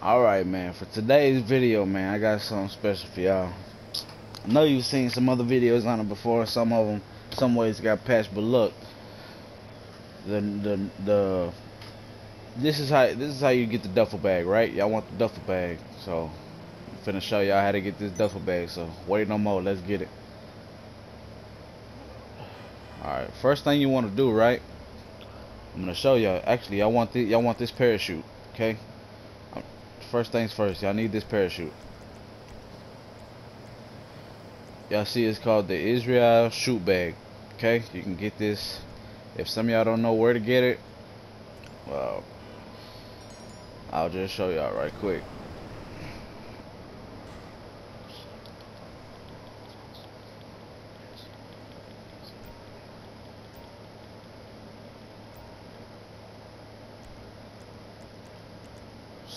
Alright, man. For today's video, man, I got something special for y'all. I know you've seen some other videos on it before. Some of them, some ways got patched, but look, the the the this is how this is how you get the duffel bag, right? Y'all want the duffel bag, so I'm finna show y'all how to get this duffel bag. So wait no more, let's get it. Alright, first thing you want to do, right? I'm gonna show y'all. Actually, y'all want this. Y'all want this parachute, okay? First things first, y'all need this parachute. Y'all see, it's called the Israel Shoot Bag. Okay, you can get this. If some of y'all don't know where to get it, well, I'll just show y'all right quick.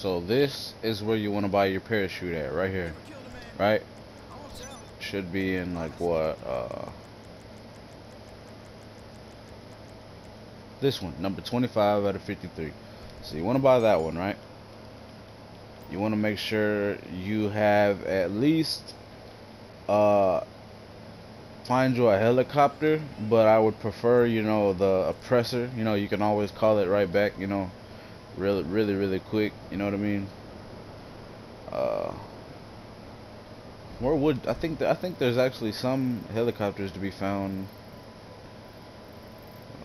So this is where you want to buy your parachute at, right here, right? Should be in like what, uh, this one, number 25 out of 53. So you want to buy that one, right? You want to make sure you have at least, uh, find you a helicopter, but I would prefer, you know, the oppressor. You know, you can always call it right back, you know, really, really, really quick. You know what I mean? Uh, where would I think? That, I think there's actually some helicopters to be found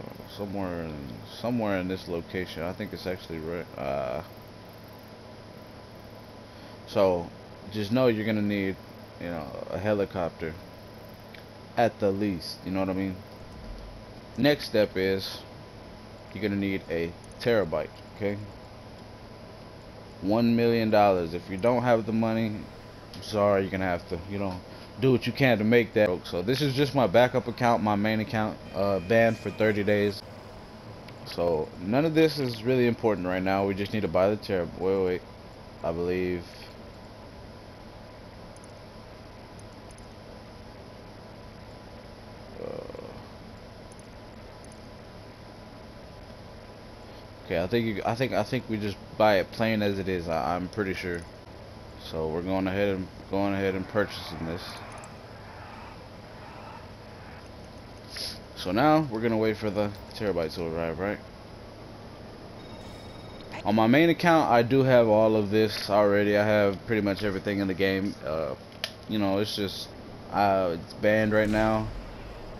uh, somewhere, in, somewhere in this location. I think it's actually right. Uh, so just know you're gonna need, you know, a helicopter at the least. You know what I mean? Next step is you're gonna need a Terrorbyte. Okay. One million dollars. If you don't have the money, I'm sorry, you're gonna have to, you know, do what you can to make that. So this is just my backup account, my main account, uh, banned for 30 days. So none of this is really important right now. We just need to buy the Terrorbyte. Wait, wait. I believe. Okay, I think you, I think I think we just buy it plain as it is. I, I'm pretty sure. So we're going ahead and going ahead and purchasing this. So now we're gonna wait for the Terrorbyte to arrive, right? On my main account, I do have all of this already. I have pretty much everything in the game. Uh, you know, it's just uh, it's banned right now,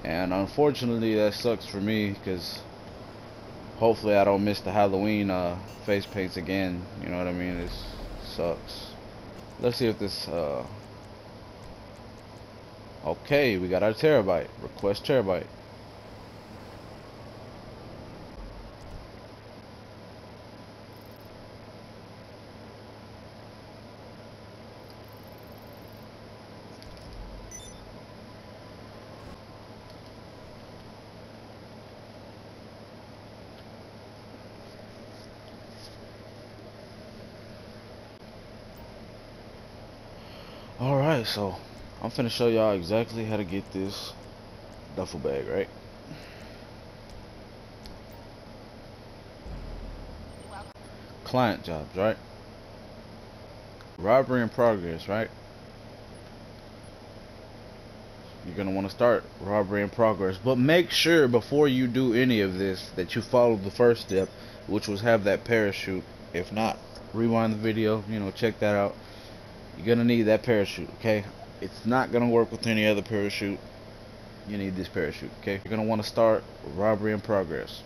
and unfortunately that sucks for me because hopefully I don't miss the Halloween uh, face paints again. You know what I mean? It sucks. Let's see if this. Uh... Okay, we got our Terrorbyte. Request Terrorbyte. Alright, so I'm finna show y'all exactly how to get this duffel bag, right? Client jobs, right? Robbery in progress, right? You're gonna want to start robbery in progress, but make sure before you do any of this that you follow the first step, which was have that parachute. If not, rewind the video, you know, check that out you're gonna need that parachute okay? It's not gonna work with any other parachute. You need this parachute okay? You're gonna want to start robbery in progress.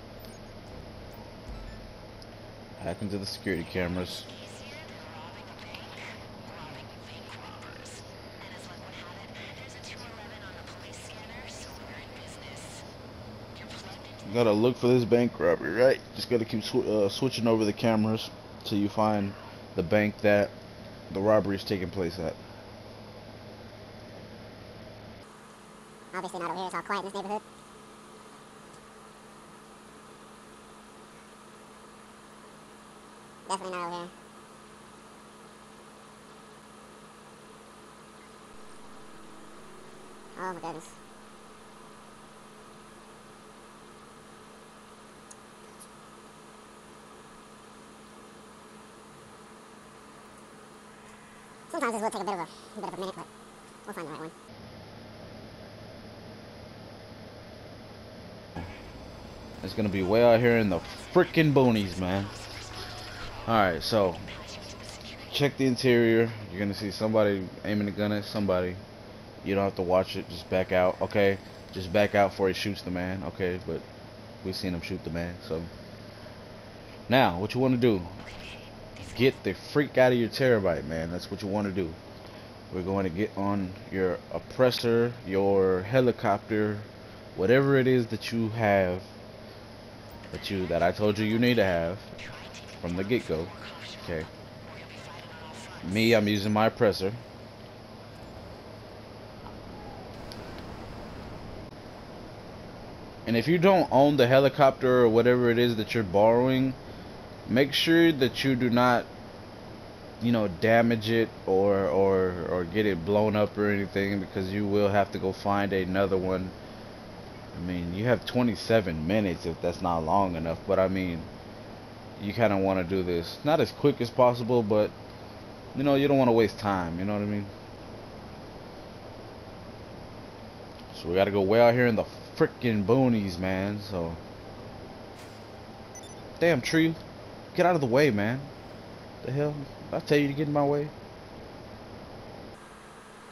Hack into the security cameras? Gotta look for this bank robbery right? Just gotta keep sw uh, switching over the cameras till you find the bank that the robbery is taking place at. Obviously not over here, it's all quiet in this neighborhood. Definitely not over here. Oh my goodness. Sometimes this will take a bit of a, bit of a minute, but we'll find the right one. It's gonna be way out here in the freaking boonies, man. Alright, so check the interior. You're gonna see somebody aiming a gun at somebody. You don't have to watch it, just back out, okay? Just back out before he shoots the man, okay? But we've seen him shoot the man, so now what you wanna do? Get the freak out of your Terrorbyte, man. That's what you wanna do. We're going to get on your oppressor, your helicopter, whatever it is that you have that you that I told you you need to have from the get-go. Okay. Me, I'm using my oppressor. And if you don't own the helicopter or whatever it is that you're borrowing, make sure that you do not you know damage it or or or get it blown up or anything because you will have to go find another one I mean, you have 27 minutes if that's not long enough, but I mean, you kind of want to do this not as quick as possible, but you know, you don't want to waste time, you know what I mean? So we got to go way out here in the freaking boonies, man. So Damn tree. Get out of the way, man. The hell? Did I tell you to get in my way.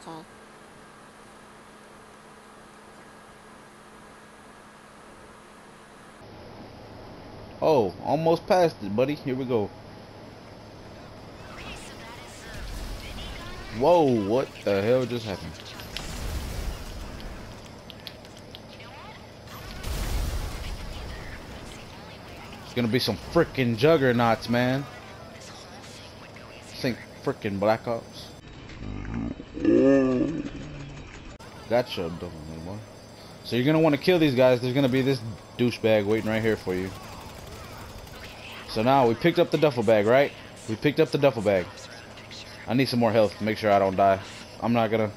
Okay. Oh, almost passed it, buddy. Here we go. Whoa, what the hell just happened? It's gonna be some freaking juggernauts, man. Think freaking Black Ops. Gotcha, definitely, boy. So you're gonna want to kill these guys. There's gonna be this douchebag waiting right here for you. So now we picked up the duffel bag, right? We picked up the duffel bag. I need some more health to make sure I don't die. I'm not gonna,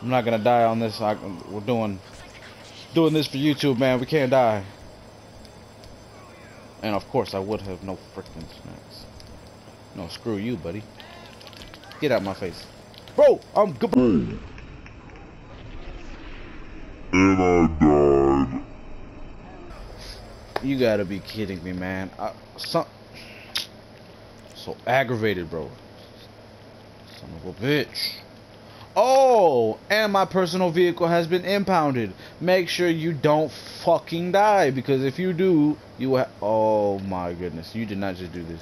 I'm not gonna die on this. I, we're doing, doing this for YouTube, man. We can't die. And of course, I would have no freaking snacks. No, screw you, buddy. Get out my face, bro. I'm good. And I died. You gotta be kidding me, man. I, some, so aggravated, bro. Son of a bitch. Oh, and my personal vehicle has been impounded. Make sure you don't fucking die because if you do, you will. oh my goodness, you did not just do this.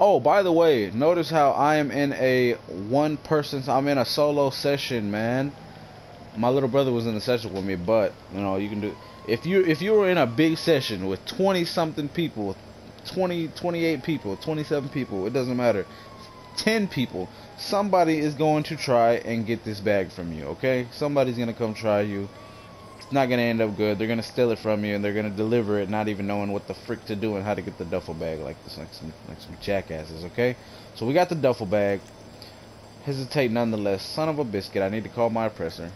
Oh, by the way, notice how I am in a one person. I'm in a solo session, man. My little brother was in the session with me, but you know you can do. If you if you were in a big session with 20 something people, 20 28 people, 27 people, it doesn't matter. 10 people, somebody is going to try and get this bag from you, okay? Somebody's going to come try you. It's not going to end up good. They're going to steal it from you and they're going to deliver it not even knowing what the frick to do and how to get the duffel bag like this like some like some jackasses, okay? So we got the duffel bag. Hesitate nonetheless. Son of a biscuit, I need to call my oppressor.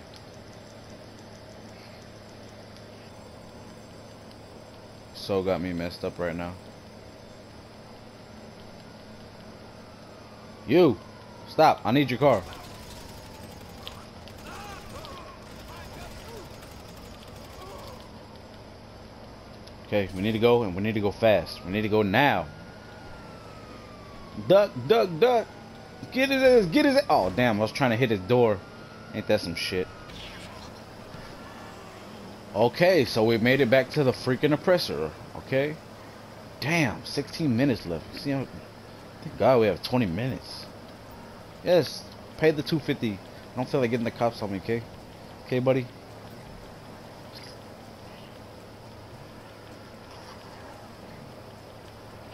So got me messed up right now. You! Stop! I need your car. Okay, we need to go and we need to go fast. We need to go now. Duck, duck, duck. Get his ass, get his ass. Oh, damn, I was trying to hit his door. Ain't that some shit? Okay, so we made it back to the freaking oppressor. Okay. Damn, 16 minutes left. See how, thank God we have 20 minutes. Yes, pay the 250. I don't feel like getting the cops on me, okay? Okay, buddy?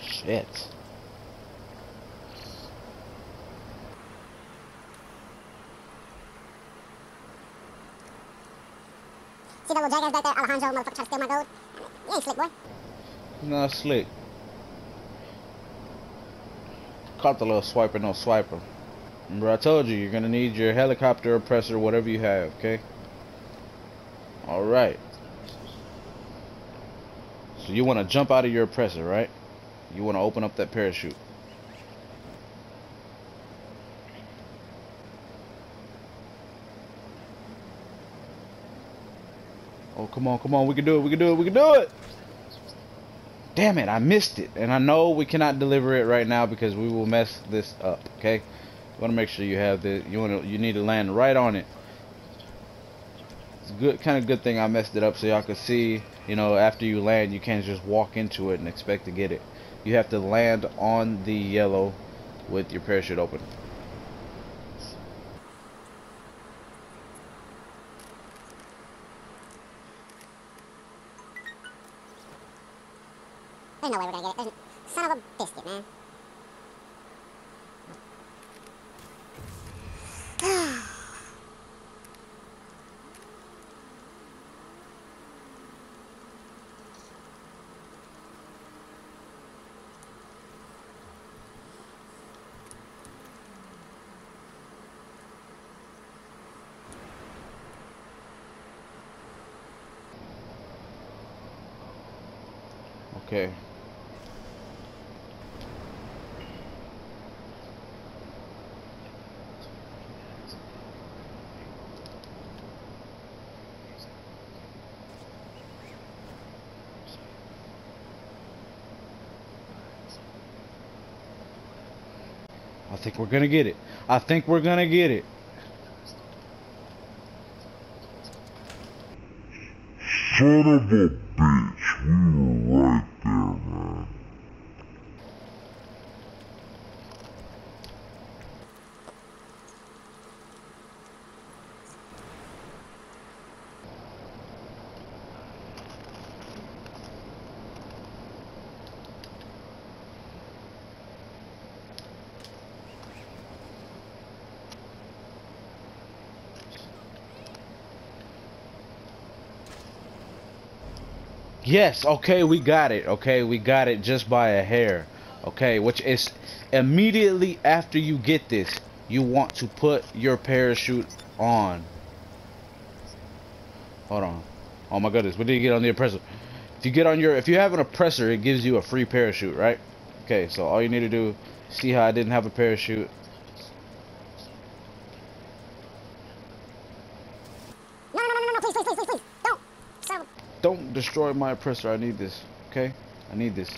Shit. See that little jackass back there, Alejandro, motherfucker, trying to steal my gold? You ain't slick, boy. Not slick. Caught the little swiper, no swiper. Remember, I told you, you're gonna need your helicopter oppressor, whatever you have, okay? Alright. So you wanna jump out of your oppressor, right? You wanna open up that parachute. Oh, come on, come on, we can do it, we can do it, we can do it! Damn it, I missed it. And I know we cannot deliver it right now because we will mess this up, okay? You want to make sure you have the you want to you need to land right on it. It's good kind of good thing I messed it up so y'all can see, you know, after you land, you can't just walk into it and expect to get it. You have to land on the yellow with your parachute open. There's no way we're gonna get it. There's, son of a biscuit, man. Okay. I think we're gonna get it. I think we're gonna get it. Son Yes, okay, we got it. Okay, we got it just by a hair. Okay, which is immediately after you get this, you want to put your parachute on. Hold on. Oh my goodness, what did you get on the oppressor? If you get on your, if you have an oppressor, it gives you a free parachute, right? Okay, so all you need to do, see how I didn't have a parachute. No, no, no, no, no, please, please, please, please, please. Don't. So, Don't destroy my oppressor. I need this. Okay? I need this.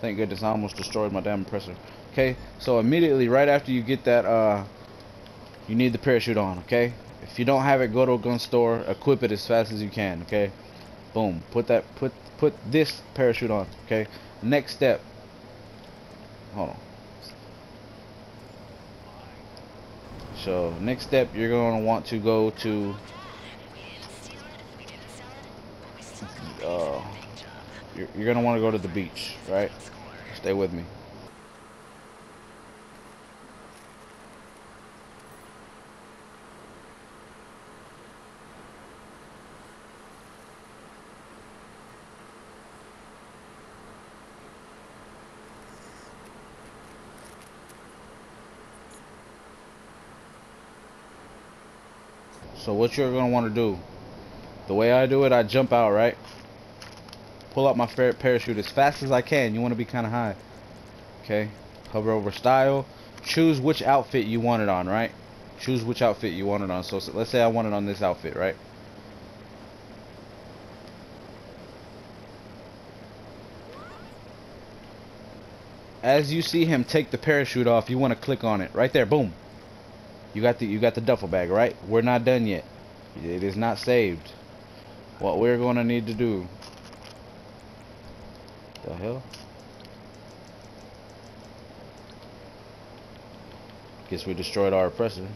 Thank goodness I almost destroyed my damn oppressor. Okay? So immediately right after you get that uh you need the parachute on, okay? If you don't have it, go to a gun store, equip it as fast as you can, okay? Boom. Put that put put this parachute on, okay? Next step. Hold on. So, next step you're to want to go to uh, you're, you're gonna want to go to the beach, right? Stay with me. So what you're gonna want to do, the way I do it, I jump out, right? Pull out my parachute as fast as I can. You want to be kind of high. Okay. Hover over style. Choose which outfit you want it on, right? Choose which outfit you want it on. So, so let's say I want it on this outfit, right? As you see him take the parachute off, you want to click on it right there. Boom. You got the you got the duffel bag, right? We're not done yet. It is not saved. What we're going to need to do the hell? Guess we destroyed our oppressor.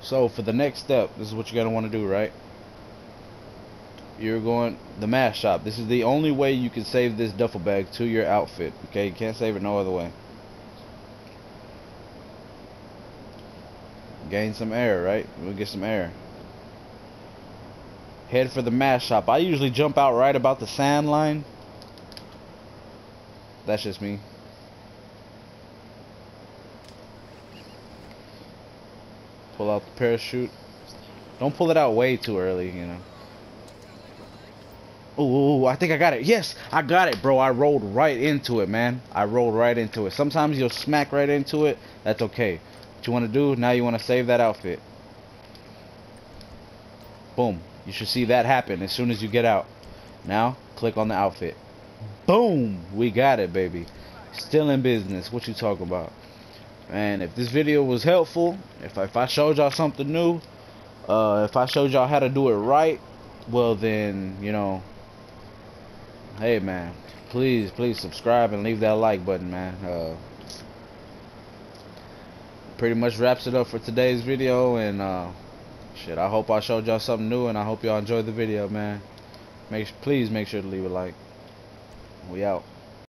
So for the next step, this is what you're gonna want to do, right? You're going the mask shop. This is the only way you can save this duffel bag to your outfit. Okay, you can't save it no other way. Gain some air, right? We'll get some air head for the mask shop. I usually jump out right about the sand line. That's just me. Pull out the parachute. Don't pull it out way too early, you know. Ooh, I think I got it. Yes, I got it, bro. I rolled right into it, man. I rolled right into it. Sometimes you'll smack right into it. That's okay. What you want to do, now you want to save that outfit. Boom. You should see that happen as soon as you get out. Now, click on the outfit. Boom! We got it, baby. Still in business. What you talking about? And if this video was helpful, if I, if I showed y'all something new, uh, if I showed y'all how to do it right, well then, you know, hey man, please, please subscribe and leave that like button, man. Uh, pretty much wraps it up for today's video, and uh, shit, I hope I showed y'all something new, and I hope y'all enjoyed the video, man. Make please make sure to leave a like. We out.